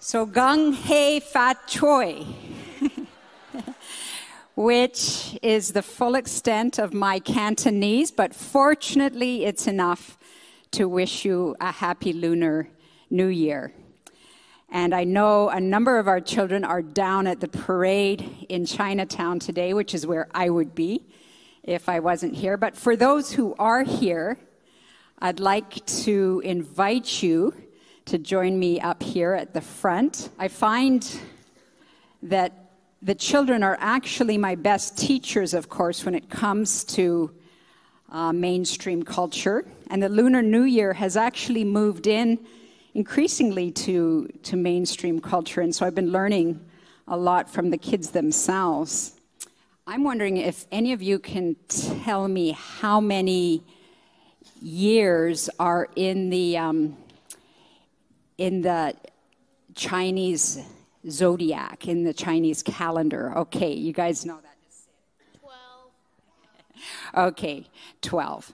So Gung Hei Fat Choi, which is the full extent of my Cantonese, but fortunately it's enough to wish you a happy Lunar New Year. And I know a number of our children are down at the parade in Chinatown today, which is where I would be if I wasn't here. But for those who are here, I'd like to invite you to join me up here at the front. I find that the children are actually my best teachers, of course, when it comes to uh, mainstream culture. And the Lunar New Year has actually moved in increasingly to, to mainstream culture. And so I've been learning a lot from the kids themselves. I'm wondering if any of you can tell me how many years are in the um, in the Chinese zodiac, in the Chinese calendar. Okay, you guys know that. Twelve. okay, 12.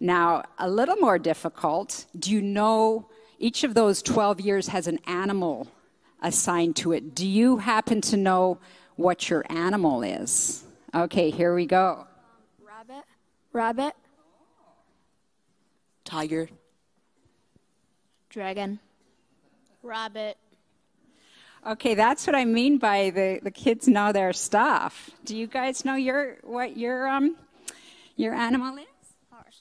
Now, a little more difficult. Do you know each of those 12 years has an animal assigned to it? Do you happen to know what your animal is? Okay, here we go. Um, rabbit. Rabbit. Tiger. Dragon. Rabbit. Okay, that's what I mean by the, the kids know their stuff. Do you guys know your what your um your animal is? Horse.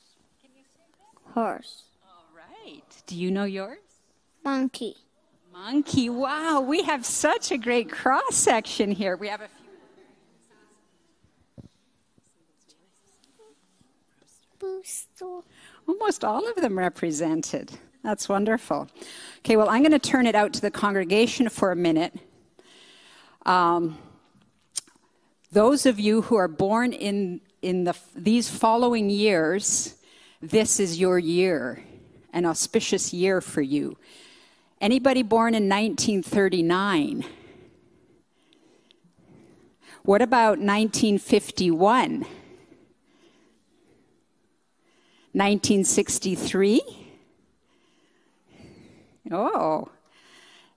Horse. All right. Do you know yours? Monkey. Monkey. Wow, we have such a great cross section here. We have a few Booster. Almost all of them represented. That's wonderful. Okay, well, I'm going to turn it out to the congregation for a minute. Um, those of you who are born in, in the, these following years, this is your year, an auspicious year for you. Anybody born in 1939? What about 1951? 1963. Oh,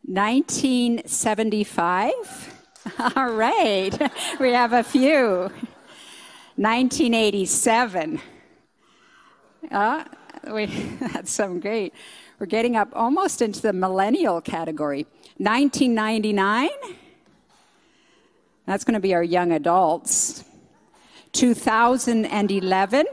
1975. All right, we have a few. 1987. Uh, we, that's some great. We're getting up almost into the millennial category. 1999. That's going to be our young adults. 2011.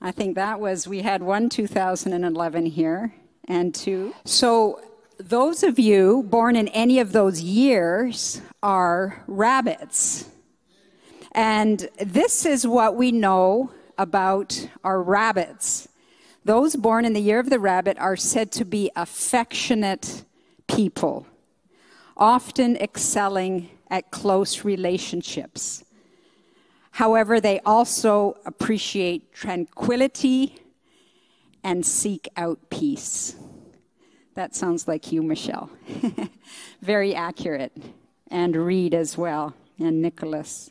I think that was, we had one 2011 here and two. So those of you born in any of those years are rabbits. And this is what we know about our rabbits. Those born in the year of the rabbit are said to be affectionate people, often excelling at close relationships. However, they also appreciate tranquility and seek out peace. That sounds like you, Michelle. Very accurate. And Reed as well, and Nicholas.